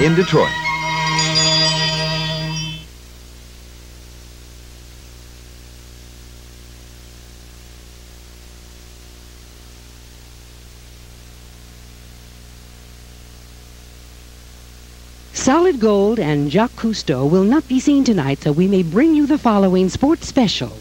in Detroit. Solid Gold and Jacques Cousteau will not be seen tonight, so we may bring you the following sports special.